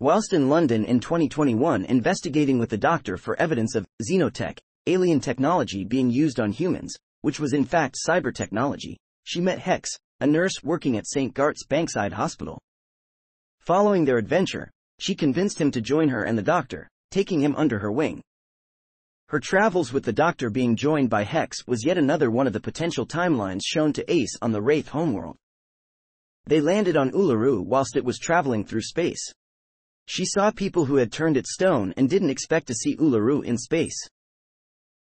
Whilst in London in 2021 investigating with the doctor for evidence of xenotech, alien technology being used on humans, which was in fact cyber technology, she met Hex, a nurse working at St. Gart's Bankside Hospital. Following their adventure, she convinced him to join her and the doctor, taking him under her wing. Her travels with the doctor being joined by Hex was yet another one of the potential timelines shown to Ace on the Wraith homeworld. They landed on Uluru whilst it was traveling through space. She saw people who had turned it stone and didn't expect to see Uluru in space.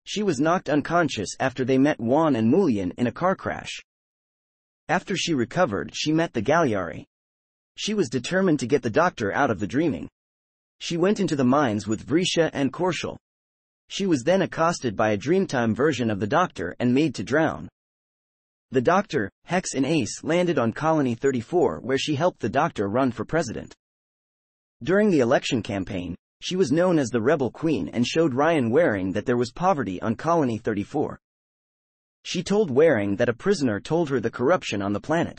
She was knocked unconscious after they met Juan and Mulian in a car crash. After she recovered, she met the Galyari. She was determined to get the doctor out of the dreaming. She went into the mines with Vrisha and Korshal. She was then accosted by a Dreamtime version of the Doctor and made to drown. The Doctor, Hex and Ace landed on Colony 34 where she helped the Doctor run for president. During the election campaign, she was known as the Rebel Queen and showed Ryan Waring that there was poverty on Colony 34. She told Waring that a prisoner told her the corruption on the planet.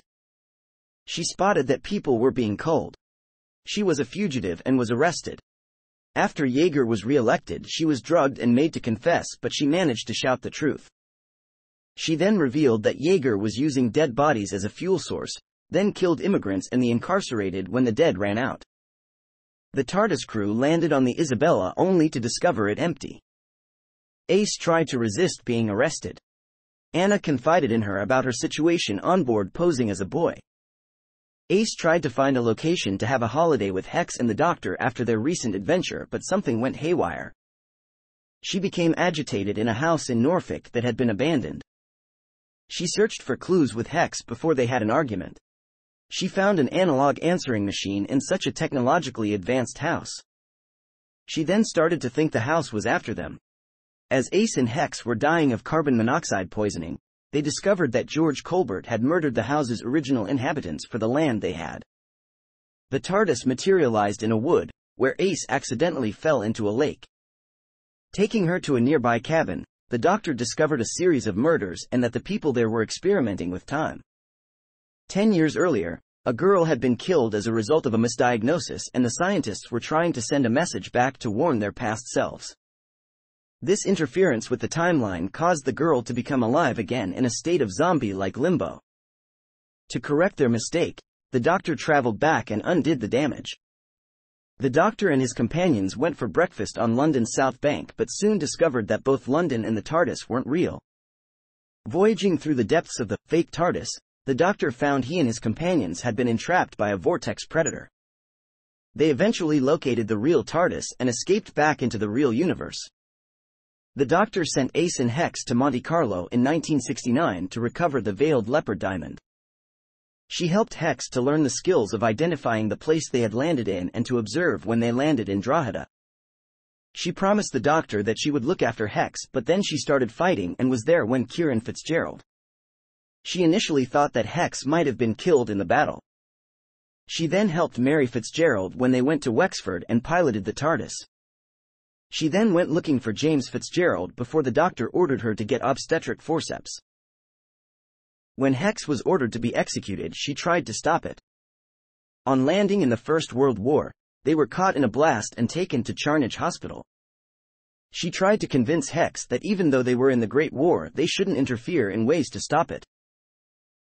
She spotted that people were being culled. She was a fugitive and was arrested. After Yeager was re-elected, she was drugged and made to confess, but she managed to shout the truth. She then revealed that Yeager was using dead bodies as a fuel source, then killed immigrants and the incarcerated when the dead ran out. The TARDIS crew landed on the Isabella only to discover it empty. Ace tried to resist being arrested. Anna confided in her about her situation on board posing as a boy. Ace tried to find a location to have a holiday with Hex and the doctor after their recent adventure, but something went haywire. She became agitated in a house in Norfolk that had been abandoned. She searched for clues with Hex before they had an argument. She found an analog answering machine in such a technologically advanced house. She then started to think the house was after them. As Ace and Hex were dying of carbon monoxide poisoning, they discovered that George Colbert had murdered the house's original inhabitants for the land they had. The TARDIS materialized in a wood, where Ace accidentally fell into a lake. Taking her to a nearby cabin, the doctor discovered a series of murders and that the people there were experimenting with time. Ten years earlier, a girl had been killed as a result of a misdiagnosis and the scientists were trying to send a message back to warn their past selves. This interference with the timeline caused the girl to become alive again in a state of zombie-like limbo. To correct their mistake, the doctor traveled back and undid the damage. The doctor and his companions went for breakfast on London's South Bank but soon discovered that both London and the TARDIS weren't real. Voyaging through the depths of the fake TARDIS, the doctor found he and his companions had been entrapped by a vortex predator. They eventually located the real TARDIS and escaped back into the real universe. The doctor sent Ace and Hex to Monte Carlo in 1969 to recover the veiled leopard diamond. She helped Hex to learn the skills of identifying the place they had landed in and to observe when they landed in Drogheda. She promised the doctor that she would look after Hex, but then she started fighting and was there when Kieran Fitzgerald. She initially thought that Hex might have been killed in the battle. She then helped Mary Fitzgerald when they went to Wexford and piloted the TARDIS. She then went looking for James Fitzgerald before the doctor ordered her to get obstetric forceps. When Hex was ordered to be executed, she tried to stop it. On landing in the First World War, they were caught in a blast and taken to Charnage Hospital. She tried to convince Hex that even though they were in the Great War, they shouldn't interfere in ways to stop it.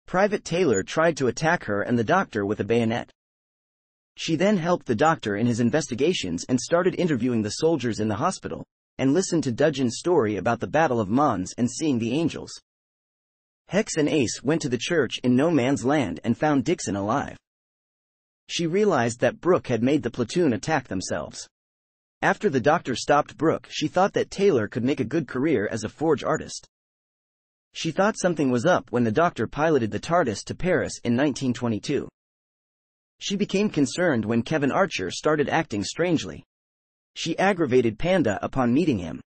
Private Taylor tried to attack her and the doctor with a bayonet. She then helped the doctor in his investigations and started interviewing the soldiers in the hospital, and listened to Dudgeon's story about the Battle of Mons and seeing the angels. Hex and Ace went to the church in No Man's Land and found Dixon alive. She realized that Brooke had made the platoon attack themselves. After the doctor stopped Brooke, she thought that Taylor could make a good career as a forge artist. She thought something was up when the doctor piloted the TARDIS to Paris in 1922. She became concerned when Kevin Archer started acting strangely. She aggravated Panda upon meeting him.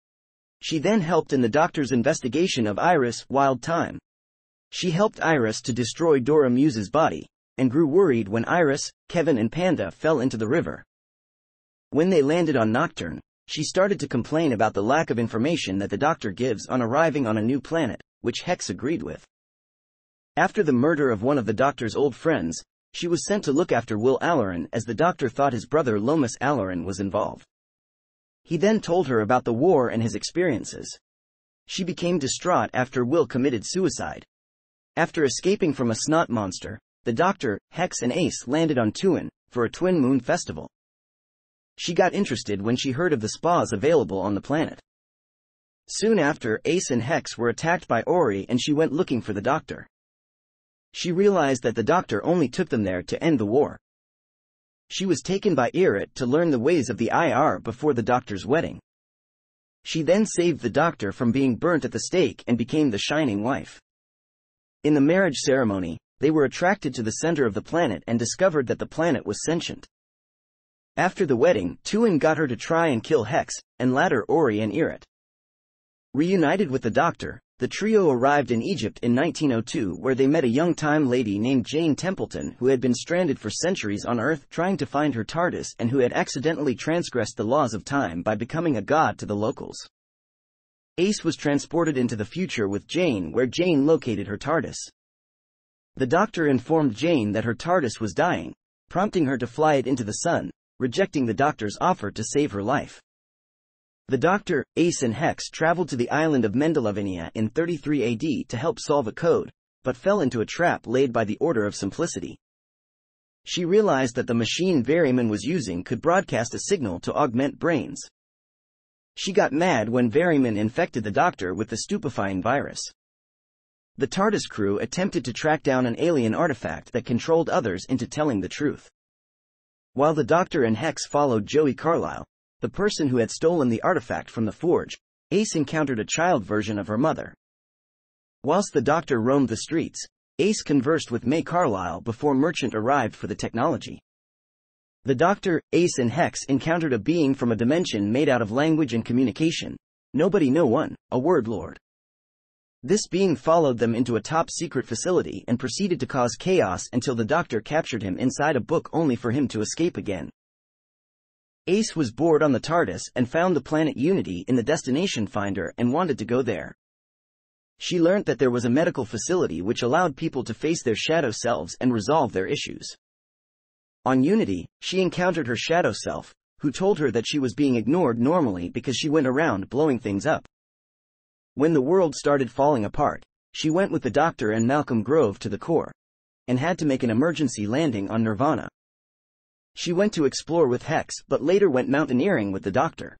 She then helped in the doctor's investigation of Iris Wildthyme. She helped Iris to destroy Dora Muse's body, and grew worried when Iris, Kevin and Panda fell into the river. When they landed on Nocturne, she started to complain about the lack of information that the doctor gives on arriving on a new planet, which Hex agreed with. After the murder of one of the doctor's old friends, she was sent to look after Will Alleran as the doctor thought his brother Lomas Alleran was involved. He then told her about the war and his experiences. She became distraught after Will committed suicide. After escaping from a snot monster, the doctor, Hex and Ace landed on Tuin for a twin moon festival. She got interested when she heard of the spas available on the planet. Soon after, Ace and Hex were attacked by Ori and she went looking for the doctor. She realized that the doctor only took them there to end the war. She was taken by Irit to learn the ways of the IR before the doctor's wedding. She then saved the doctor from being burnt at the stake and became the shining wife. In the marriage ceremony, they were attracted to the center of the planet and discovered that the planet was sentient. After the wedding, Tuin got her to try and kill Hex, and later Ori and Irit. Reunited with the Doctor, the trio arrived in Egypt in 1902 where they met a young time lady named Jane Templeton who had been stranded for centuries on Earth trying to find her TARDIS and who had accidentally transgressed the laws of time by becoming a god to the locals. Ace was transported into the future with Jane where Jane located her TARDIS. The doctor informed Jane that her TARDIS was dying, prompting her to fly it into the sun, rejecting the doctor's offer to save her life. The doctor, Ace and Hex traveled to the island of Mendelevinia in 33 AD to help solve a code, but fell into a trap laid by the Order of Simplicity. She realized that the machine Variman was using could broadcast a signal to augment brains. She got mad when Variman infected the doctor with the stupefying virus. The TARDIS crew attempted to track down an alien artifact that controlled others into telling the truth. While the Doctor and Hex followed Joey Carlisle, the person who had stolen the artifact from the forge, Ace encountered a child version of her mother. Whilst the Doctor roamed the streets, Ace conversed with May Carlisle before Merchant arrived for the technology. The Doctor, Ace and Hex encountered a being from a dimension made out of language and communication. Nobody no one, a word lord. This being followed them into a top secret facility and proceeded to cause chaos until the doctor captured him inside a book only for him to escape again. Ace was bored on the TARDIS and found the planet Unity in the destination finder and wanted to go there. She learnt that there was a medical facility which allowed people to face their shadow selves and resolve their issues. On Unity, she encountered her shadow self, who told her that she was being ignored normally because she went around blowing things up. When the world started falling apart, she went with the doctor and Malcolm Grove to the core, and had to make an emergency landing on Nirvana. She went to explore with Hex but later went mountaineering with the doctor.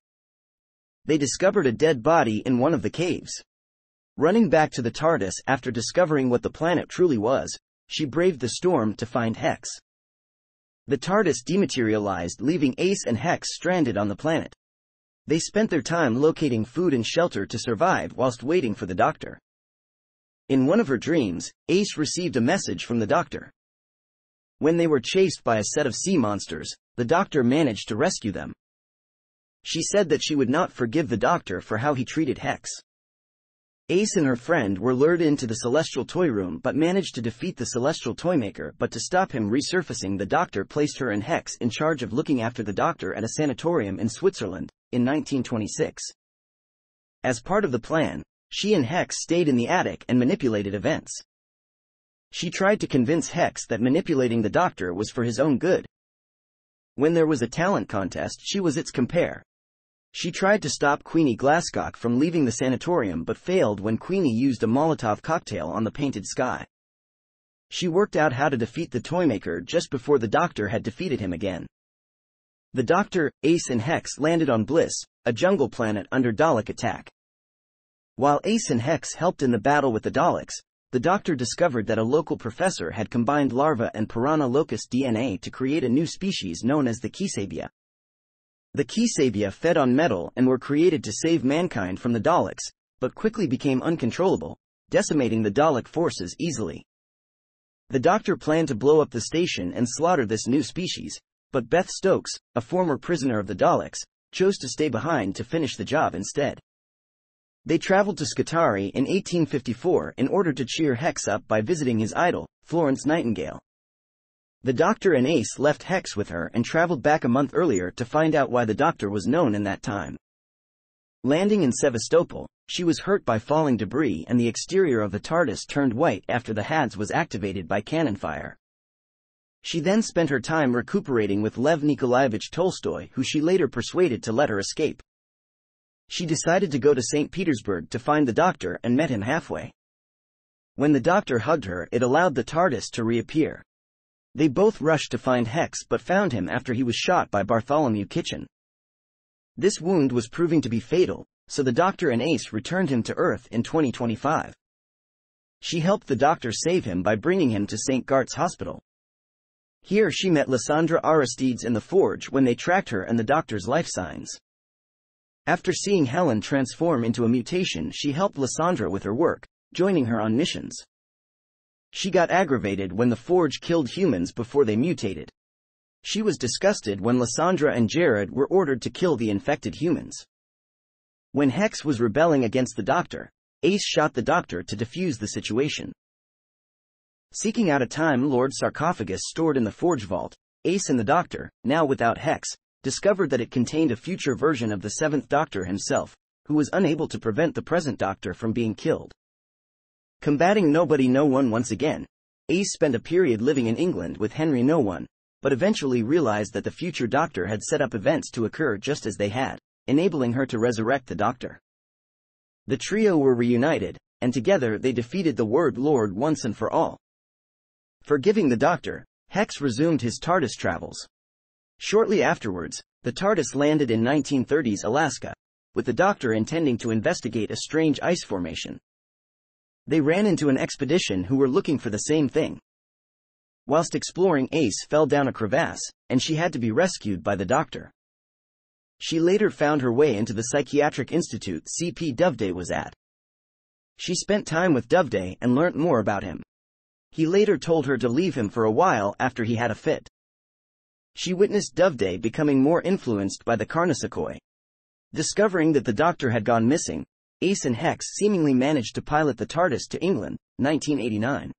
They discovered a dead body in one of the caves. Running back to the TARDIS after discovering what the planet truly was, she braved the storm to find Hex. The TARDIS dematerialized leaving Ace and Hex stranded on the planet. They spent their time locating food and shelter to survive whilst waiting for the doctor. In one of her dreams, Ace received a message from the doctor. When they were chased by a set of sea monsters, the doctor managed to rescue them. She said that she would not forgive the doctor for how he treated Hex. Ace and her friend were lured into the celestial toy room but managed to defeat the celestial toymaker but to stop him resurfacing the doctor placed her and Hex in charge of looking after the doctor at a sanatorium in Switzerland, in 1926. As part of the plan, she and Hex stayed in the attic and manipulated events. She tried to convince Hex that manipulating the doctor was for his own good. When there was a talent contest, she was its compare, she tried to stop Queenie Glasscock from leaving the sanatorium but failed when Queenie used a Molotov cocktail on the painted sky. She worked out how to defeat the Toymaker just before the Doctor had defeated him again. The Doctor, Ace and Hex landed on Bliss, a jungle planet under Dalek attack. While Ace and Hex helped in the battle with the Daleks, the Doctor discovered that a local professor had combined larva and piranha locust DNA to create a new species known as the Kisabia. The Kisabia fed on metal and were created to save mankind from the Daleks, but quickly became uncontrollable, decimating the Dalek forces easily. The doctor planned to blow up the station and slaughter this new species, but Beth Stokes, a former prisoner of the Daleks, chose to stay behind to finish the job instead. They traveled to Scutari in 1854 in order to cheer Hex up by visiting his idol, Florence Nightingale. The doctor and Ace left Hex with her and traveled back a month earlier to find out why the doctor was known in that time. Landing in Sevastopol, she was hurt by falling debris and the exterior of the TARDIS turned white after the HADS was activated by cannon fire. She then spent her time recuperating with Lev Nikolaevich Tolstoy, who she later persuaded to let her escape. She decided to go to St. Petersburg to find the doctor and met him halfway. When the doctor hugged her, it allowed the TARDIS to reappear. They both rushed to find Hex but found him after he was shot by Bartholomew Kitchen. This wound was proving to be fatal, so the doctor and Ace returned him to Earth in 2025. She helped the doctor save him by bringing him to St. Gart's Hospital. Here she met Lysandra Aristedes in the forge when they tracked her and the doctor's life signs. After seeing Helen transform into a mutation, she helped Lysandra with her work, joining her on missions. She got aggravated when the Forge killed humans before they mutated. She was disgusted when Lysandra and Jared were ordered to kill the infected humans. When Hex was rebelling against the Doctor, Ace shot the Doctor to defuse the situation. Seeking out a Time Lord sarcophagus stored in the Forge Vault, Ace and the Doctor, now without Hex, discovered that it contained a future version of the Seventh Doctor himself, who was unable to prevent the present Doctor from being killed. Combating Nobody No One once again, Ace spent a period living in England with Henry No One, but eventually realized that the future Doctor had set up events to occur just as they had, enabling her to resurrect the Doctor. The trio were reunited, and together they defeated the Word Lord once and for all. Forgiving the Doctor, Hex resumed his TARDIS travels. Shortly afterwards, the TARDIS landed in 1930s Alaska, with the Doctor intending to investigate a strange ice formation. They ran into an expedition who were looking for the same thing. Whilst exploring, Ace fell down a crevasse, and she had to be rescued by the doctor. She later found her way into the psychiatric institute CP Doveday was at. She spent time with Doveday and learnt more about him. He later told her to leave him for a while after he had a fit. She witnessed Doveday becoming more influenced by the Carnosakoi. Discovering that the doctor had gone missing, Ace and Hex seemingly managed to pilot the TARDIS to England, 1989.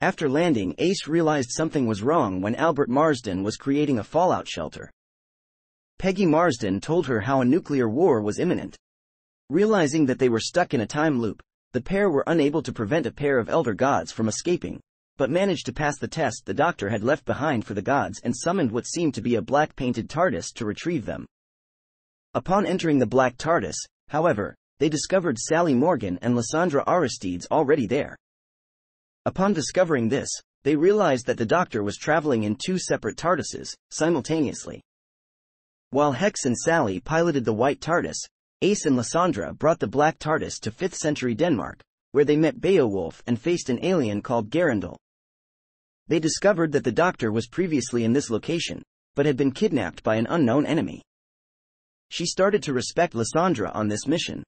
After landing, Ace realized something was wrong when Albert Marsden was creating a fallout shelter. Peggy Marsden told her how a nuclear war was imminent. Realizing that they were stuck in a time loop, the pair were unable to prevent a pair of elder gods from escaping, but managed to pass the test the doctor had left behind for the gods and summoned what seemed to be a black painted TARDIS to retrieve them. Upon entering the black TARDIS, however, they discovered Sally Morgan and Lysandra Aristedes already there. Upon discovering this, they realized that the doctor was traveling in two separate TARDISes, simultaneously. While Hex and Sally piloted the white TARDIS, Ace and Lysandra brought the black TARDIS to 5th century Denmark, where they met Beowulf and faced an alien called Garendel. They discovered that the doctor was previously in this location, but had been kidnapped by an unknown enemy. She started to respect Lysandra on this mission,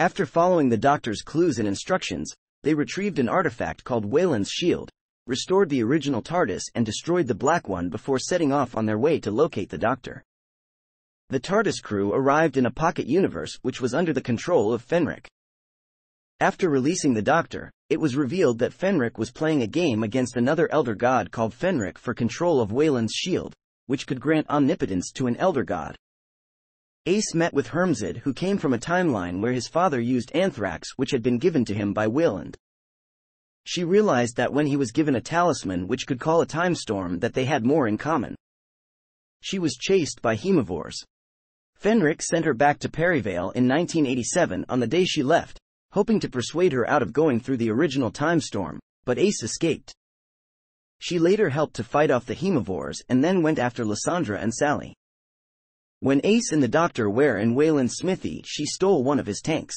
after following the doctor's clues and instructions, they retrieved an artifact called Weyland's shield, restored the original TARDIS and destroyed the black one before setting off on their way to locate the doctor. The TARDIS crew arrived in a pocket universe which was under the control of Fenric. After releasing the Doctor, it was revealed that Fenric was playing a game against another Elder God called Fenric for control of Weyland's shield, which could grant omnipotence to an Elder God. Ace met with Hermzid who came from a timeline where his father used anthrax which had been given to him by Weyland. She realized that when he was given a talisman which could call a time storm that they had more in common. She was chased by haemovores. Fenric sent her back to Perivale in 1987 on the day she left, hoping to persuade her out of going through the original time storm, but Ace escaped. She later helped to fight off the haemovores and then went after Lysandra and Sally. When Ace and the doctor were in Weyland's smithy, she stole one of his tanks.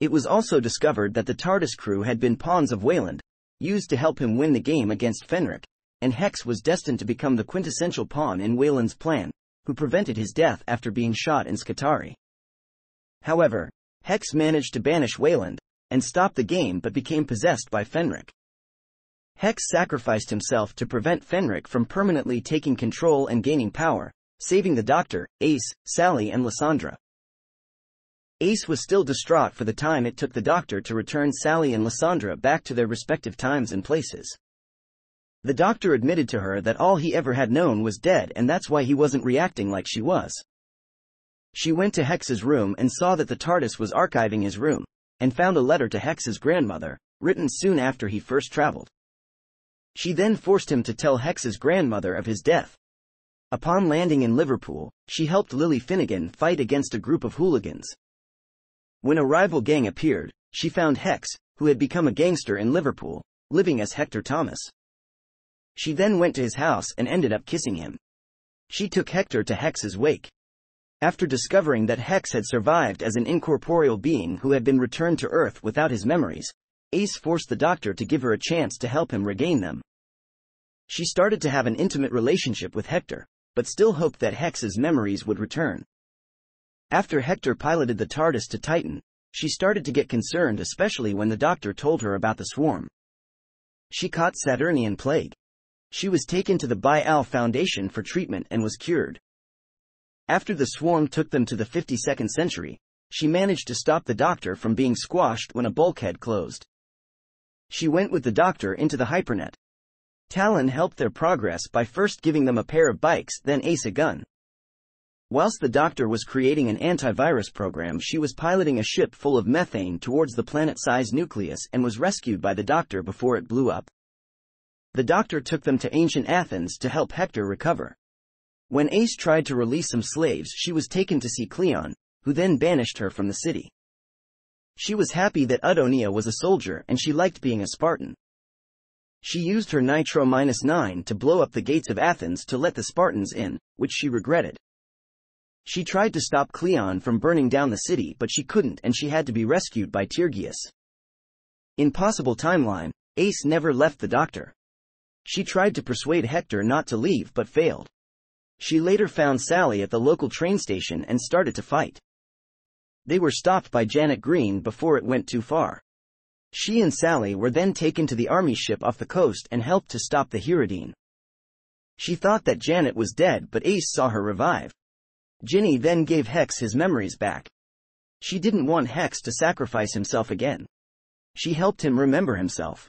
It was also discovered that the TARDIS crew had been pawns of Weyland, used to help him win the game against Fenric, and Hex was destined to become the quintessential pawn in Weyland's plan, who prevented his death after being shot in Scutari. However, Hex managed to banish Weyland, and stop the game but became possessed by Fenric. Hex sacrificed himself to prevent Fenric from permanently taking control and gaining power, saving the doctor, Ace, Sally and Lysandra. Ace was still distraught for the time it took the doctor to return Sally and Lysandra back to their respective times and places. The doctor admitted to her that all he ever had known was dead and that's why he wasn't reacting like she was. She went to Hex's room and saw that the TARDIS was archiving his room, and found a letter to Hex's grandmother, written soon after he first traveled. She then forced him to tell Hex's grandmother of his death. Upon landing in Liverpool, she helped Lily Finnegan fight against a group of hooligans. When a rival gang appeared, she found Hex, who had become a gangster in Liverpool, living as Hector Thomas. She then went to his house and ended up kissing him. She took Hector to Hex's wake. After discovering that Hex had survived as an incorporeal being who had been returned to Earth without his memories, Ace forced the doctor to give her a chance to help him regain them. She started to have an intimate relationship with Hector, but still hoped that Hex's memories would return. After Hector piloted the TARDIS to Titan, she started to get concerned especially when the doctor told her about the swarm. She caught Saturnian plague. She was taken to the Baal Foundation for treatment and was cured. After the swarm took them to the 52nd century, she managed to stop the doctor from being squashed when a bulkhead closed. She went with the doctor into the hypernet. Talon helped their progress by first giving them a pair of bikes, then Ace a gun. Whilst the doctor was creating an antivirus program, she was piloting a ship full of methane towards the planet-sized nucleus and was rescued by the doctor before it blew up. The doctor took them to ancient Athens to help Hector recover. When Ace tried to release some slaves, she was taken to see Cleon, who then banished her from the city. She was happy that Udonia was a soldier and she liked being a Spartan. She used her Nitro-9 to blow up the gates of Athens to let the Spartans in, which she regretted. She tried to stop Cleon from burning down the city but she couldn't and she had to be rescued by Tyrgeus. In possible timeline, Ace never left the doctor. She tried to persuade Hector not to leave but failed. She later found Sally at the local train station and started to fight. They were stopped by Janet Green before it went too far. She and Sally were then taken to the army ship off the coast and helped to stop the Hirudean. She thought that Janet was dead but Ace saw her revive. Ginny then gave Hex his memories back. She didn't want Hex to sacrifice himself again. She helped him remember himself.